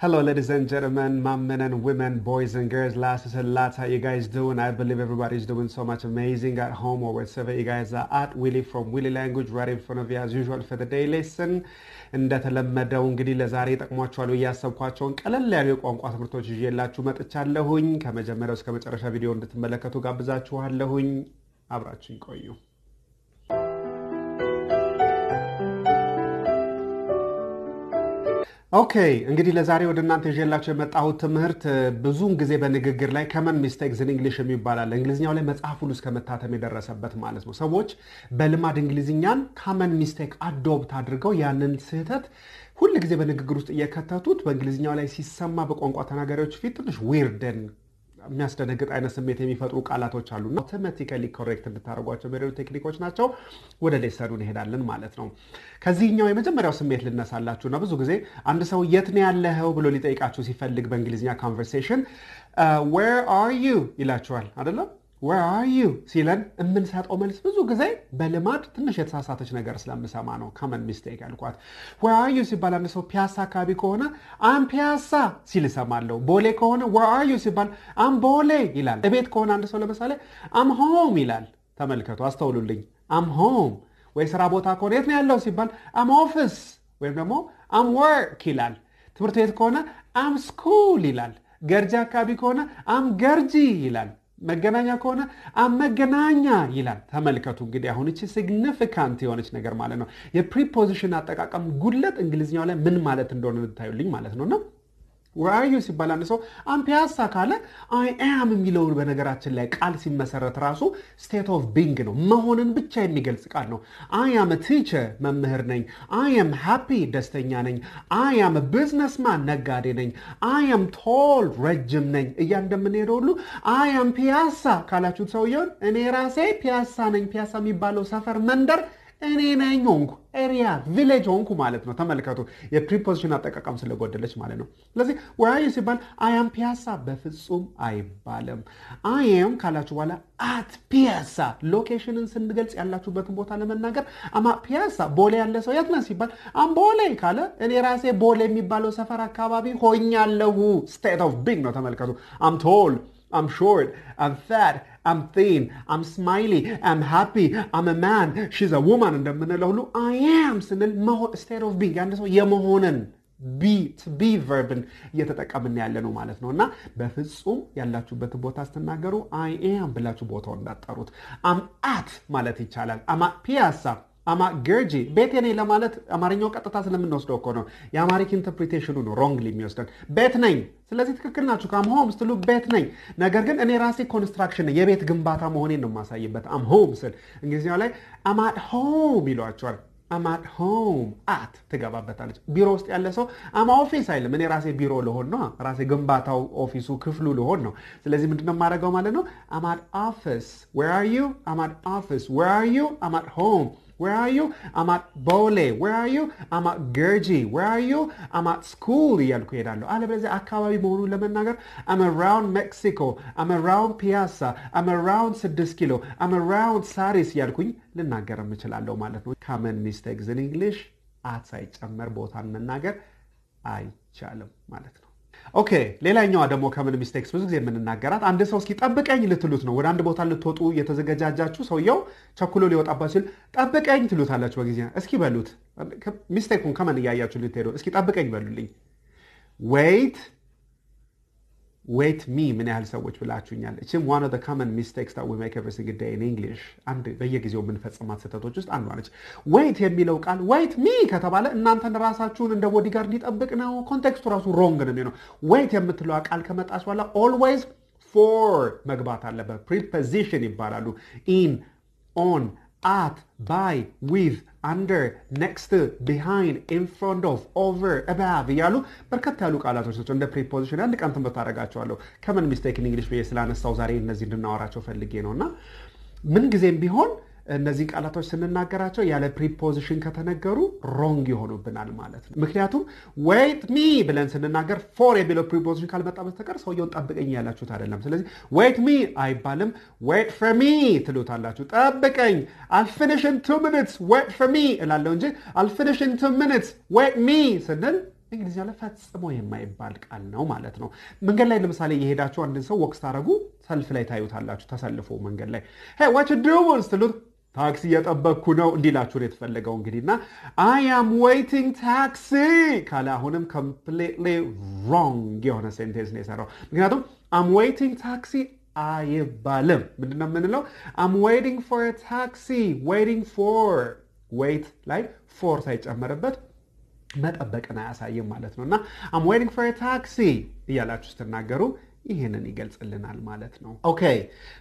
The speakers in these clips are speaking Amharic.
Hello, ladies and gentlemen, mom men and women, boys and girls, lasses and lads. How you guys doing? I believe everybody's doing so much amazing at home or wherever you guys are at. Willie from Willie Language right in front of you as usual for the day lesson. እንደተለመደው እንግዲህ ለዛሬ ጠቅሟቸዋል ብዬ ያሰብኳቸውን ቀለል ያሉ የቋንቋ ትምህርቶች ይዤላችሁ መጥቻለሁኝ። ከመጀመሪያው እስከ መጨረሻ ቪዲዮ እንድትመለከቱ ጋብዛችኋለሁኝ። አብራችሁኝ ቆዩ። Okay እንግዲህ ለዛሬ ወደ እናንተ ይዤላቸው የመጣሁት ትምህርት ብዙውን ጊዜ በንግግር ላይ common mistakes in English የሚባላል እንግሊዝኛው ላይ መጽሐፍ ሁሉ እስከ የደረሰበት ማለት ነው። ሰዎች በልማድ እንግሊዝኛን common mistake adopt አድርገው ያንን ስህተት ሁል ጊዜ በንግግር ውስጥ እየከተቱት በእንግሊዝኛው ላይ ሲሰማ በቋንቋ ተናጋሪዎች ፊት ትንሽ weird የሆነ የሚያስደነግጥ አይነት ስሜት የሚፈጥሩ ቃላቶች አሉና automatically correct እንድታደርጓቸው የሚረዱ ቴክኒኮች ናቸው። ወደ lesson ኡ እንሄዳለን ማለት ነው። ከዚህኛው የመጀመሪያው ስሜት ልነሳላችሁ እና ብዙ ጊዜ አንድ ሰው የት ነው ያለኸው ብሎ ሊጠይቃችሁ ሲፈልግ በእንግሊዝኛ conversation where are you ይላችኋል አይደለም? where are you ሲለን የምንሰጠው መልስ ብዙ ጊዜ በልማድ ትንሽ የተሳሳተች ነገር ስለምሰማ ነው። common mistake ያልኳት። where ሲባል አንድ ሰው ፒያሳ አካባቢ ከሆነ I'm ፒያሳ ሲል እሰማለሁ። ቦሌ ከሆነ where ሲባል I'm ቦሌ ይላል። እቤት ከሆነ አንድ ሰው ለምሳሌ I'm home ይላል። ተመልከቱ፣ አስተውሉልኝ። I'm home ወይ ስራ ቦታ ከሆነ የት ነው ያለው ሲባል I'm office ወይም ደግሞ I'm work ይላል። ትምህርት ቤት ከሆነ I'm school ይላል። ገርጂ አካባቢ ከሆነ I'm ገርጂ ይላል። መገናኛ ከሆነ መገናኛ ይላል። ተመልከቱ እንግዲህ አሁን እቺ significant የሆነች ነገር ማለት ነው። የ preposition አጠቃቀም ጉድለት እንግሊዝኛው ላይ ምን ማለት እንደሆነ ልታዩልኝ ማለት ነው እና ወአዩ ሲባል አንድ ሰው I'm ፒያሳ ካለ I am የሚለውን በነገራችን ላይ ቃል ሲመሰረት ራሱ state of being ነው፣ መሆንን ብቻ የሚገልጽ ቃል ነው። I am teacher መምህር ነኝ። I am happy ደስተኛ ነኝ። I businessman ነጋዴ ነኝ። I am tall ረጅም ነኝ እያልን እንደምንሄደው ሁሉ I am ፒያሳ ካላችሁት ሰውየውን እኔ ራሴ ፒያሳ ነኝ። ፒያሳ የሚባለው ሰፈር መንደር እኔ ነኝ ሆንኩ area village ሆንኩ ማለት ነው። ተመልከቱ የ preposition አጠቃቀም ስለጎደለች ማለት ነው። ስለዚህ ወያዩ ሲባል I am ፒያሳ በፍጹም አይባልም። I am ካላችሁ በኋላ at ፒያሳ location ን ስንገልጽ ያላችሁበትን ቦታ ለመናገር I'm at ፒያሳ ቦሌ ያለ ሰው የት ነህ ሲባል I'm ቦሌ ካለ እኔ ራሴ ቦሌ የሚባለው ሰፈር አካባቢ ሆኛለሁ። state of being ነው። ተመልከቱ I'm tall I'm short, I'm fat, I'm smiley, I'm happy, I'm a man, she's a woman እንደምንለው ሁሉ am ስንል state of being አንድ ሰው የመሆንን be verb ን እየተጠቀምን ያለ ነው ማለት ነው። እና በፍጹም ያላችሁበትን ቦታ ስትናገሩ I am ብላችሁ ቦታው እንዳትጠሩት I'm at ማለት ይቻላል። I'm ፒያሳ I'm ገርጂ ቤቴ ነኝ ለማለት አማርኛው ቀጥታ ስለምንወስደው እኮ ነው። የ Amharic interpretation ኑ ነው wrongly የሚወስደን። ቤት ነኝ። ስለዚህ ትክክል ናችሁ። I'm home ስትሉ ቤት ነኝ። ነገር ግን እኔ ራሴ construction የቤት ግንባታ መሆኔን ነው የማሳይበት። I'm home ስል እንግሊዝኛው ላይ I'm at home ይሏቸዋል። I'm at home at ትገባበታለች። ቢሮ ውስጥ ያለ ሰው I'm office አይልም። እኔ ራሴ ቢሮ ልሆን ነው፣ ራሴ ግንባታው office ኡ ክፍሉ ልሆን ነው። ስለዚህ ምንድነው የማደርገው ማለት ነው? I'm at office where are you? I'm at office where are you? I'm at home Where are you? I'm at ቦሌ Where are you? I'm at ገርጂ Where are you? I'm at school እያልኩ እሄዳለሁ። አለበለዚያ አካባቢ መሆኑን ለመናገር I'm around Mexico, I'm around Piazza, I'm around ስድስት ኪሎ, I'm around ሳሪስ እያልኩኝ ልናገር የምችላለሁ ማለት ነው። common mistakes in English at ሳይጨመር ቦታን መናገር አይቻልም ማለት ነው። okay ሌላኛዋ ደግሞ common mistakes ብዙ ጊዜ የምንናገራት አንድ ሰው እስኪ ጠብቀኝ ልትሉት ነው። ወደ አንድ ቦታ ልትወጡ እየተዘገጃጃችሁ ሰውየው ቸኩሎ ሊወጣባት ሲል ጠብቀኝ ትሉታላችሁ። በጊዜ እስኪ በሉት። mistake ኩን common እያያችሁ ልትሄዱ እስኪ ጠብቀኝ በሉልኝ። wait wait me ምን ያህል ሰዎች ብላችሁኛል። እችም one of common mistakes we make every single day in English አንድ በየጊዜው የምንፈጽማት ስህተቶች ውስጥ አንዷ ነች። wait የሚለው ቃል wait me ከተባለ እናንተን ራሳችሁን እንደ bodyguard እንዲጠብቅ ነው። context ኡ ራሱ wrong ነው የሚሆነው። wait የምትለዋ ቃል ከመጣች በኋላ always for መግባት አለበት። preposition ይባላሉ። in on at, by, with, under, next, behind, in front of, over, above እያሉ በርከት ያሉ ቃላቶች ናቸው። እንደ preposition አንድ ቀን ትምህርት አደርጋቸዋለሁ። common mistake English ብዬ ስላነሳው ዛሬ እነዚህ እንድናወራቸው ፈልጌ ነው እና ምንጊዜም ቢሆን እነዚህ ቃላቶች ስንናገራቸው ያለ preposition ከተነገሩ wrong ይሆኑብናል ማለት ነው። ምክንያቱም wait me ብለን ስንናገር for የሚለው preposition ካልመጣ በስተቀር ሰውየውን ጠብቀኝ ያላችሁት አይደለም። ስለዚህ wait me አይባልም። wait for me ትሉታላችሁ። ጠብቀኝ I'll finish in two minutes wait for me እላለሁ እንጂ I'll finish in two minutes wait me ስንል እንግሊዝኛ ላይ ፈጽሞ የማይባል ቃል ነው ማለት ነው። መንገድ ላይ ለምሳሌ የሄዳችሁ አንድን ሰው walk ስታደርጉ ሰልፍ ላይ ታዩታላችሁ። ተሰልፎ መንገድ ላይ ዋች ዱን ስትሉት ታክሲ እየጠበቅኩ ነው እንዲላችሁ ነው የተፈለገው። እንግዲህ እና I am waiting taxi ካለ አሁንም completely wrong የሆነ sentence ነው የሰራው። ምክንያቱም I'm waiting taxi አይባልም። ምንድነው የምንለው? I'm waiting for taxi waiting for wait ላይ for ሳይጨመርበት መጠበቅን አያሳይም ማለት ነው። እና I'm waiting for taxi እያላችሁ ስትናገሩ ይህንን ይገልጽልናል ማለት ነው። okay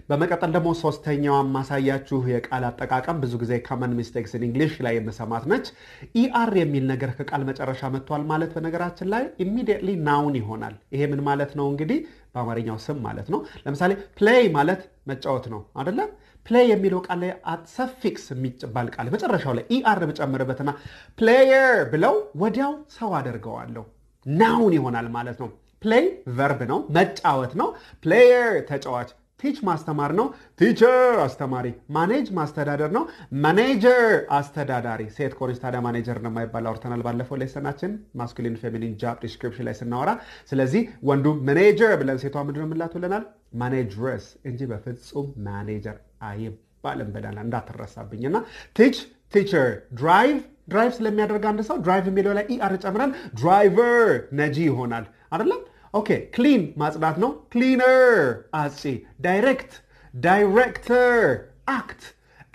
በመቀጠል ደግሞ ሶስተኛዋ ማሳያችሁ የቃል አጠቃቀም ብዙ ጊዜ common mistakes English ላይ የምሰማት ነች። ER የሚል ነገር ከቃል መጨረሻ መጥቷል ማለት በነገራችን ላይ immediately noun ይሆናል። ይሄ ምን ማለት ነው እንግዲህ በአማርኛው ስም ማለት ነው። ለምሳሌ play ማለት መጫወት ነው አይደለም? play የሚለው ቃል ላይ suffix የሚባል ቃል መጨረሻው ላይ ER ብጨምርበትና player ብለው ወዲያው ሰው አደርገዋለሁ noun ይሆናል ማለት ነው። play verb ነው፣ መጫወት ነው። player ተጫዋች፣ teach ማስተማር ነው፣ teacher አስተማሪ፣ manage ማስተዳደር ነው፣ ማኔጀር አስተዳዳሪ። ሴት ከሆነስ ታዲያ ማኔጀር ነው አውርተናል ባለፈው lesson ናችን masculine feminine job description ላይ ስናወራ። ስለዚህ ወንዱ ማኔጀር ብለን ሴቷ ምንድን ነው የምንላት ብለናል? manageress እንጂ በፍጹም ማኔጀር አይባልም ብለናል። እንዳትረሳብኝ እና teach teacher፣ drive drive ስለሚያደርግ አንድ ሰው drive የሚለው ላይ ER ጨምረን driver ነጂ ይሆናል አይደለም። okay clean ማጽዳት ነው። cleaner አጽጂ፣ direct director፣ act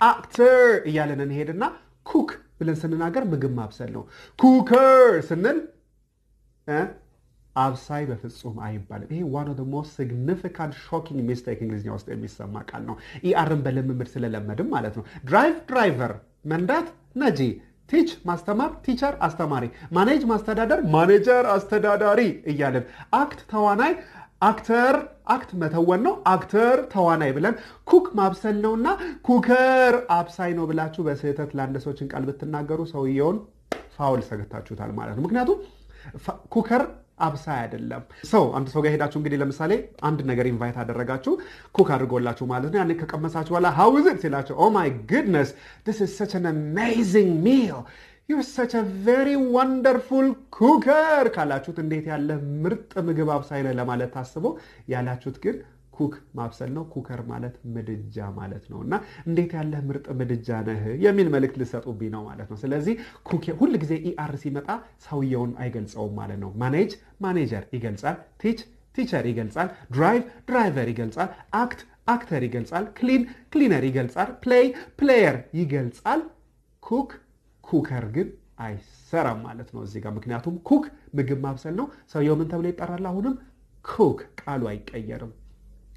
actor እያለን እንሄድና cook ብለን ስንናገር ምግብ ማብሰል ነው። cooker ስንል አብሳይ በፍጹም አይባልም። ይሄ one of most significant shocking mistake እንግሊዝኛ ውስጥ የሚሰማ ቃል ነው። ER ን በልምምድ ስለለመድን ማለት ነው። drive driver፣ መንዳት ነጂ teach ማስተማር፣ teacher አስተማሪ፣ manage ማስተዳደር፣ ማኔጀር አስተዳዳሪ እያለን act ተዋናይ፣ actor act መተወን ነው። actor ተዋናይ ብለን cook ማብሰል ነውና cooker አብሳይ ነው ብላችሁ በስህተት ለአንድ ሰዎችን ቃል ብትናገሩ ሰውየውን foul ሰርታችሁታል ማለት ነው። ምክንያቱም cooker አብሳይ አይደለም። ሰው አንድ ሰው ጋር ሄዳችሁ እንግዲህ ለምሳሌ አንድ ነገር invite አደረጋችሁ cook አድርጎላችሁ ማለት ነው። ያኔ ከቀመሳችሁ በኋላ eat ሲላቸው oh my goodness it's such an amazing meal you're such a wonderful cooker ካላችሁት እንዴት ያለ ምርጥ ምግብ አብሳይ ነህ ለማለት ታስቦ ያላችሁት ግን cook ማብሰል ነው። cooker ማለት ምድጃ ማለት ነው። እና እንዴት ያለህ ምርጥ ምድጃ ነህ የሚል መልእክት ልሰጡብኝ ነው ማለት ነው። ስለዚህ ሁል ጊዜ ER ሲመጣ ሰውየውን አይገልጸውም ማለት ነው። manage manager ይገልጻል። teach teacher ይገልጻል። drive driver ይገልጻል። act actor ይገልጻል። clean cleaner ይገልጻል። play player ይገልጻል። cook cooker ግን አይሰራም ማለት ነው እዚህ ጋር ምክንያቱም cook ምግብ ማብሰል ነው። ሰውየው ምን ተብሎ ይጠራል? አሁንም cook ቃሉ አይቀየርም።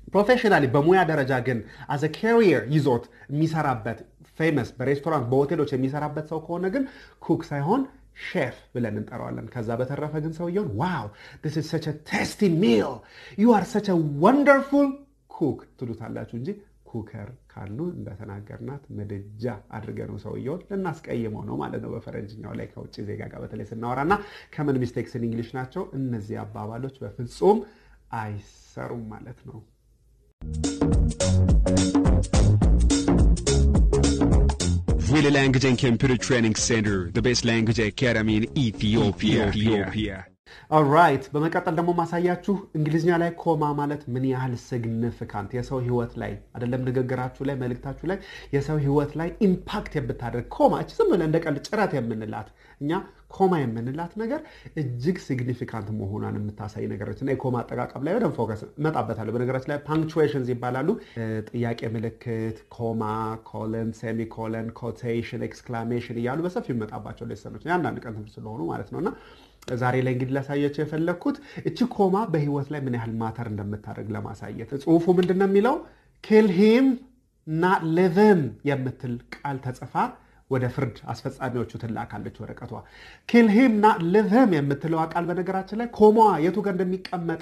professionally በሙያ ደረጃ ግን as a career ይዞት የሚሰራበት famous በሬስቶራንት በሆቴሎች የሚሰራበት ሰው ከሆነ ግን cook ሳይሆን ሼፍ ብለን እንጠራዋለን። ከዛ በተረፈ ግን ሰውየውን wow it's such tasty meal You are such wonderful cook ትሉታላችሁ እንጂ cooker ካሉ እንደተናገርናት ምድጃ አድርገነው ሰውየውን ልናስቀይመው ነው ማለት ነው። በፈረንጅኛው ላይ ከውጭ ዜጋ ጋር በተለይ ስናወራና common mistakes in English ናቸው እነዚህ አባባሎች በፍጹም አይሰሩም ማለት ነው። Willy Language and Computer Training Center, the best language academy in Ethiopia. Ethiopia. Alright በመቀጠል ደግሞ ማሳያችሁ እንግሊዝኛ ላይ ኮማ ማለት ምን ያህል significant የሰው ህይወት ላይ አይደለም ንግግራችሁ ላይ መልእክታችሁ ላይ የሰው ህይወት ላይ impact የምታደርግ ኮማ እች ዝም ብለን እንደ ቀልድ ጭረት የምንላት እኛ ኮማ የምንላት ነገር እጅግ significant መሆኗን የምታሳይ ነገሮች እና የኮማ አጠቃቀም ላይ በደንብ focus እመጣበታለሁ። በነገራችን ላይ punctuations ይባላሉ። ጥያቄ ምልክት፣ ኮማ፣ colon፣ semicolon፣ quotation፣ exclamation እያሉ በሰፊው ይመጣባቸው lesson ኦች የአንዳንድ ቀን ትምህርት ስለሆኑ ማለት ነው እና ዛሬ ላይ እንግዲህ ላሳያቸው የፈለግኩት እቺ ኮማ በህይወት ላይ ምን ያህል matter እንደምታደርግ ለማሳየት። ጽሁፉ ምንድን ነው የሚለው? Kill him not leave him የምትል ቃል ተጽፋ ወደ ፍርድ አስፈጻሚዎቹ ትላካለች ወረቀቷ። Kill him not leave him የምትለዋ ቃል በነገራችን ላይ ኮማዋ የቱ ጋር እንደሚቀመጥ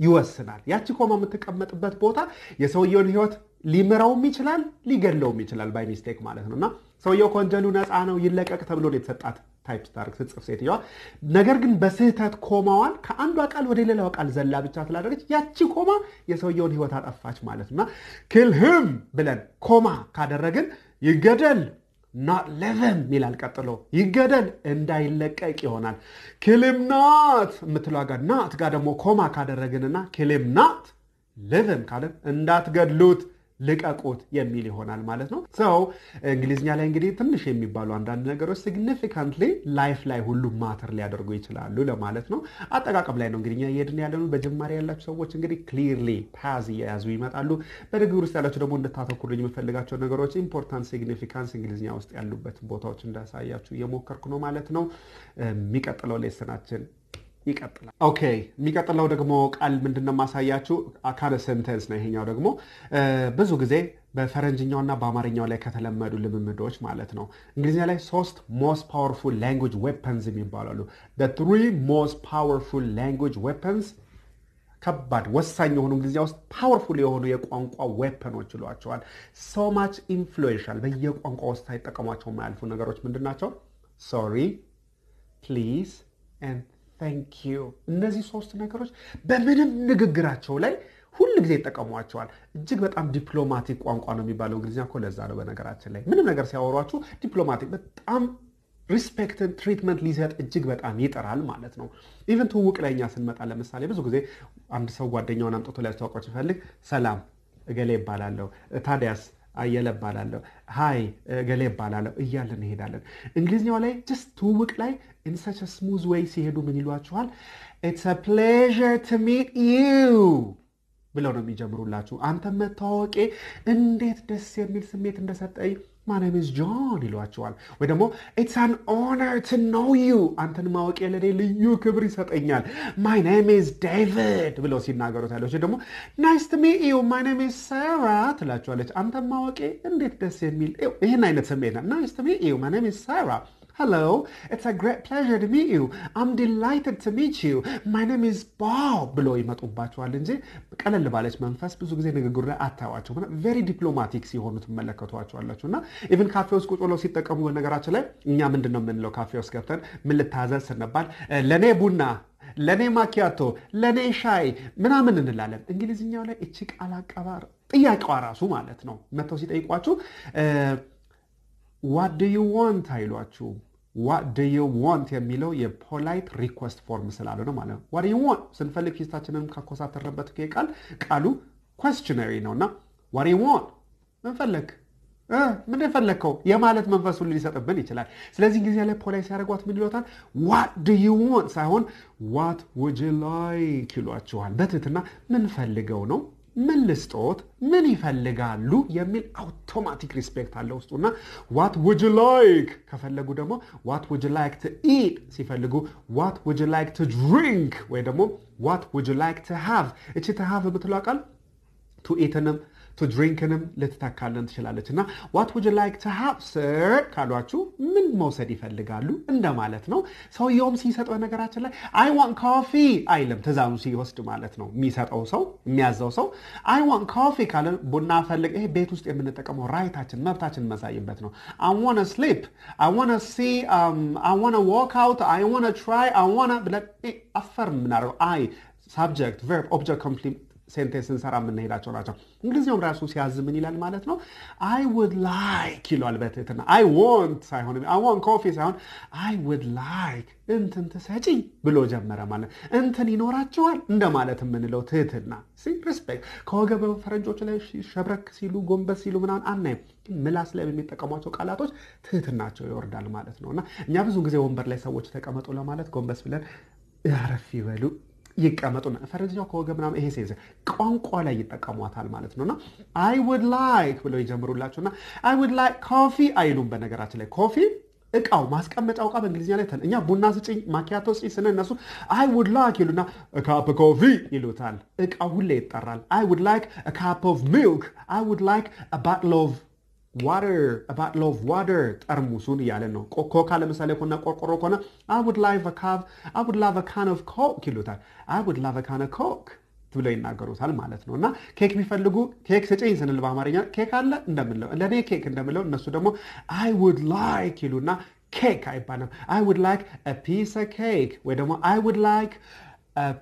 ይወስናል። ያቺ ኮማ የምትቀመጥበት ቦታ የሰውየውን ህይወት ሊምረውም ይችላል ሊገለውም ይችላል፣ by mistake ማለት ነው እና ሰውየው ከወንጀሉ ነፃ ነው ይለቀቅ ተብሎ የተሰጣት type ስታረግ ስትጽፍ ሴትዮዋ። ነገር ግን በስህተት ኮማዋን ከአንዷ ቃል ወደ ሌላው ቃል ዘላ ብቻ ስላደረገች ያቺ ኮማ የሰውየውን ህይወት አጠፋች ማለት እና kill him ብለን ኮማ ካደረግን ይገደል፣ leave him ይላል። ቀጥሎ ይገደል እንዳይለቀቅ ይሆናል። kill him not የምትለው ጋር not ጋር ደግሞ ኮማ ካደረግንና kill him not leave him ካለን እንዳትገድሉት ልቀቁት የሚል ይሆናል ማለት ነው። ሰው እንግሊዝኛ ላይ እንግዲህ ትንሽ የሚባሉ አንዳንድ ነገሮች significantly life ላይ ሁሉ matter ሊያደርጉ ይችላሉ ለማለት ነው። አጠቃቀም ላይ ነው እንግዲህ እኛ እየሄድን ያለነው። በጅማሬ ያላችሁ ሰዎች እንግዲህ clearly path እየያዙ ይመጣሉ። በንግግር ውስጥ ያላችሁ ደግሞ እንድታተኩሩኝ የምፈልጋቸው ነገሮች important significance እንግሊዝኛ ውስጥ ያሉበት ቦታዎች እንዳሳያችሁ እየሞከርኩ ነው ማለት ነው። የሚቀጥለው lesson ኣችን ይቀጥላል። Okay የሚቀጥለው ደግሞ ቃል ምንድን ነው የማሳያችሁ አካለ sentence ነው። ይሄኛው ደግሞ ብዙ ጊዜ በፈረንጅኛውና በአማርኛው ላይ ከተለመዱ ልምምዶች ማለት ነው። እንግሊዝኛ ላይ ሶስት most powerful language weapons የሚባሉ three most powerful language weapons ከባድ ወሳኝ የሆኑ እንግሊዝኛ ውስጥ powerful የሆኑ የቋንቋ weapon ኦች ይሏቸዋል። so much influential በየቋንቋ ውስጥ ሳይጠቀሟቸው የማያልፉ ነገሮች ምንድን ናቸው? sorry፣ please Thank you። እነዚህ ሶስት ነገሮች በምንም ንግግራቸው ላይ ሁል ጊዜ ይጠቀሟቸዋል። እጅግ በጣም diplomatic ቋንቋ ነው የሚባለው እንግሊዝኛ እኮ ለዛ ነው። በነገራችን ላይ ምንም ነገር ሲያወሯችሁ diplomatic በጣም respect and treatment ሊሰጥ እጅግ በጣም ይጥራል ማለት ነው። even ትውውቅ ላይ እኛ ስንመጣ ለምሳሌ ብዙ ጊዜ አንድ ሰው ጓደኛውን አምጥቶ ሊያስተዋውቀው ሲፈልግ ሰላም እገሌ እባላለሁ፣ ታዲያስ እገሌ እባላለሁ፣ hi እገሌ እባላለሁ እያለን እንሄዳለን። እንግሊዝኛው ላይ just ትውውቅ ላይ in such smooth way ሲሄዱ ምን ይሏችኋል? It's a pleasure to meet you ብለው ነው የሚጀምሩላችሁ። አንተን ማወቄ እንዴት ደስ የሚል ስሜት እንደሰጠኝ my name is John ይሏቸዋል። ወይ ደግሞ it's an honor to know you አንተን ማወቄ ለእኔ ልዩ ክብር ይሰጠኛል። My name David ብለው ሲናገሩት ያለች ደግሞ nice to meet you my name Sara ትላቸዋለች። አንተን ማወቄ እንዴት ደስ የሚል ይህን አይነት ስሜት nice to meet you my name Sara Hello, it's a great pleasure to meet you. I'm delighted to meet you. My name is Bob ብሎ ይመጡባቸዋል እንጂ ቀለል ባለች መንፈስ ብዙ ጊዜ ንግግሩ ላይ አታዩዋቸው። very diplomatic ሲሆኑ ትመለከቷቸዋላችሁ። እና even ካፌ ውስጥ ቁጭ ብለው ሲጠቀሙ በነገራችን ላይ እኛ ምንድን ነው የምንለው ካፌ ውስጥ ገብተን ምን ልታዘዝ ስንባል ለእኔ ቡና ለእኔ ማኪያቶ፣ ለእኔ ሻይ ምናምን እንላለን። እንግሊዝኛው ላይ እቺ ቃል አቀባር ጥያቄዋ ራሱ ማለት ነው መጥተው ሲጠይቋችሁ what you want አይሏችሁ። what you want የሚለው የ polite request form ነው ማለት ነው። what you want ስንፈልግ ፊስታችንን ካኮሳተረበት ቃል ቃሉ questionary ነው እና what you want ምን ፈለግ ምን የፈለግከው የማለት መንፈስ ሁሉ ሊሰጥብን ይችላል። ስለዚህ ጊዜ ላይ polite ሲያደርጓት ምን ይሎታል? what do you want ሳይሆን what would you like ይሏችኋል። በትህትና ምን ፈልገው ነው ምን ልስጦት፣ ምን ይፈልጋሉ? የሚል automatic respect አለ ውስጡና what would you like ከፈለጉ ደግሞ what would you like to eat ሲፈልጉ what would you like to drink ወይ ደግሞ what would you like to have እቺ to have የምትለው ቃል to eat ንም to drink ንም ልትተካልን ትችላለች እና what would you like to have sir ካሏችሁ ምን መውሰድ ይፈልጋሉ እንደማለት ነው። ሰውየውም ሲሰጠው ነገራችን ላይ I want coffee አይልም። ትእዛዙ ሲወስድ ማለት ነው። የሚሰጠው ሰው የሚያዘው ሰው I want coffee ካለ ቡና ፈልግ፣ ይሄ ቤት ውስጥ የምንጠቀመው right ኣችን መብታችን መሳይበት ነው። I wanna sleep፣ I wanna see፣ I wanna walk out፣ I wanna try፣ I wanna ብለን offer የምናደርገው I subject verb object sentence ስንሰራ የምንሄዳቸው ናቸው። እንግሊዝኛውም ራሱ ሲያዝ ምን ይላል ማለት ነው? I would like ይለዋል በትህትና። I want ሳይሆን I want coffee ሳይሆን I would like እንትን ትሰጪኝ ብሎ ጀመረ ማለት እንትን ይኖራቸዋል እንደማለት የምንለው ትህትና respect። ከወገብ ፈረንጆች ላይ ሸብረክ ሲሉ ጎንበስ ሲሉ ምናምን አናይም። ምላስ ላይ በሚጠቀሟቸው ቃላቶች ትህትናቸው ይወርዳል ማለት ነው እና እኛ ብዙ ጊዜ ወንበር ላይ ሰዎች ተቀመጡ ለማለት ጎንበስ ብለን ያረፍ ይበሉ ይቀመጡና ፈረንጅኛው ከወገብ ምናምን ይሄ sense ቋንቋ ላይ ይጠቀሟታል ማለት ነውና I would like ብለው ይጀምሩላችሁና I would like coffee አይሉም። በነገራችን ላይ coffee እቃው ማስቀመጫው እቃ በእንግሊዝኛ ላይ እኛ ቡና ስጭኝ ማኪያቶ ስጭኝ ስንል እነሱ I would like ይሉና cup coffee ይሉታል። እቃው ሁሌ ይጠራል። I would like cup of milk I would like bottle of water bottle of water ጠርሙሱን እያለን ነው። ኮካ ለምሳሌ ከሆነ ቆርቆሮ ከሆነ I would love can of Coke ይሉታል። I would love can Coke ብለው ይናገሩታል ማለት ነው። እና ኬክ የሚፈልጉ ኬክ ስጭኝ ስንል በአማርኛ ኬክ አለ እንደምንለው ለእኔ ኬክ እንደምለው እነሱ ደግሞ I would like ይሉና ኬክ አይባልም። I would like piece cake ወይ ደግሞ I would like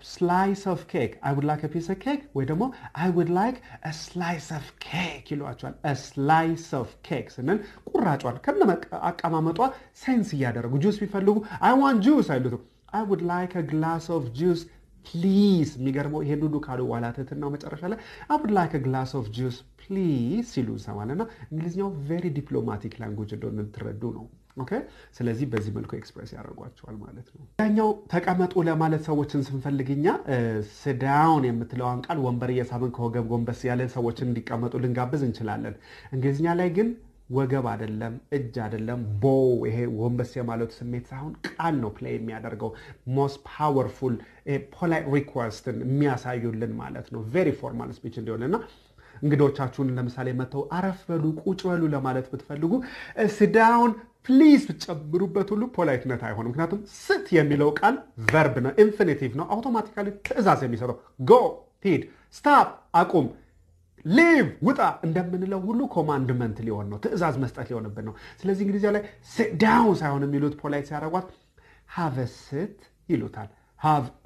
slice of cake I would like piece cake ወይ ደግሞ I would like slice of cake ይሏቸዋል። slice of cake ስንል ቁራጯን ከነ አቀማመጧ sense እያደረጉ ጁስ ቢፈልጉ I want juice አይሉትም። I would like glass of juice please። የሚገርመው ይሄን ሁሉ ካሉ በኋላ ትህትናው መጨረሻ ላይ I would like glass of juice please ሲሉ እና እንግሊዝኛው very diplomatic language እንደሆነ ልትረዱ ነው። okay ስለዚህ በዚህ መልኩ express ያደርጓቸዋል ማለት ነው። ያኛው ተቀመጡ ለማለት ሰዎችን ስንፈልግ እኛ sit down የምትለዋን ቃል ወንበር እየሳብን ከወገብ ጎንበስ ያለ ሰዎችን እንዲቀመጡ ልንጋብዝ እንችላለን። እንግሊዝኛ ላይ ግን ወገብ አይደለም፣ እጅ አይደለም፣ bow ይሄ ጎንበስ የማለቱ ስሜት ሳይሆን ቃል ነው play የሚያደርገው most powerful polite request ን የሚያሳዩልን ማለት ነው። very formal speech እንዲሆንና እንግዶቻችሁን ለምሳሌ መጥተው አረፍ በሉ ቁጭ በሉ ለማለት ብትፈልጉ sit down please ብትጨምሩበት ሁሉ polite ነት አይሆንም። ምክንያቱም sit የሚለው ቃል verb ነው፣ infinitive ነው። automatically ትዕዛዝ የሚሰጠው go ሂድ፣ stop አቁም፣ leave ውጣ እንደምንለው ሁሉ commandment ሊሆን ነው፣ ትዕዛዝ መስጠት ሊሆንብን ነው። ስለዚህ እንግሊዝኛ ላይ down ሳይሆን የሚሉት polite ሲያደርጓት have seat ይሉታል።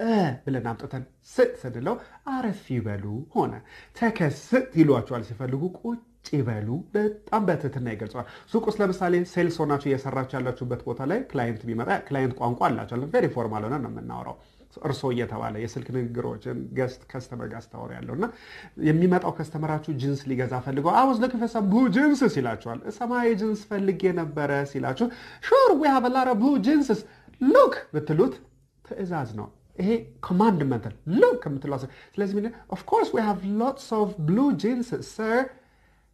እ ብለን አምጥተን seat ስንለው አረፍ ይበሉ ሆነ። take seat ይሏቸዋል ሲፈልጉ ቁጭ ይበሉ በጣም በትህትና ይገልጸዋል። ሱቅ ውስጥ ለምሳሌ sales ሆናችሁ እየሰራችሁ ያላችሁበት ቦታ ላይ client ቢመጣ client ቋንቋ አላቸው። very formal ሆነ ነው የምናወራው እርሶ እየተባለ የስልክ ንግግሮችን guest customer ጋር ስታወሩ ያለው እና የሚመጣው customer ኣችሁ jeans ሊገዛ ፈልገው I was looking for blue jeans ሲላችኋል። ሰማያዊ ጅንስ ፈልጌ ነበረ ሲላችሁ sure we have lot of blue jeans look ብትሉት ትዕዛዝ ነው። ይሄ commandment look የምትለው ስለዚህ of course we have lots of blue jeans sir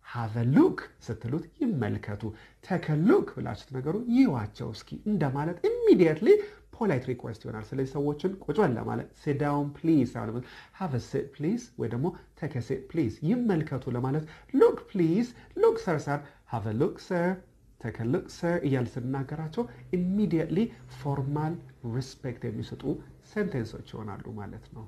have look ስትሉት ይመልከቱ። take look ብላችሁት ነገሩ ይዩዋቸው እስኪ እንደማለት immediately polite request ይሆናል። ስለዚህ ሰዎችን ቁጭ በል ለማለት sit down please have seat please ወይ ደግሞ take seat please ይመልከቱ ለማለት look please look sir sir have look sir take look sir እያልን ስናገራቸው immediately formal respect የሚሰጡ sentence ኦች ይሆናሉ ማለት ነው።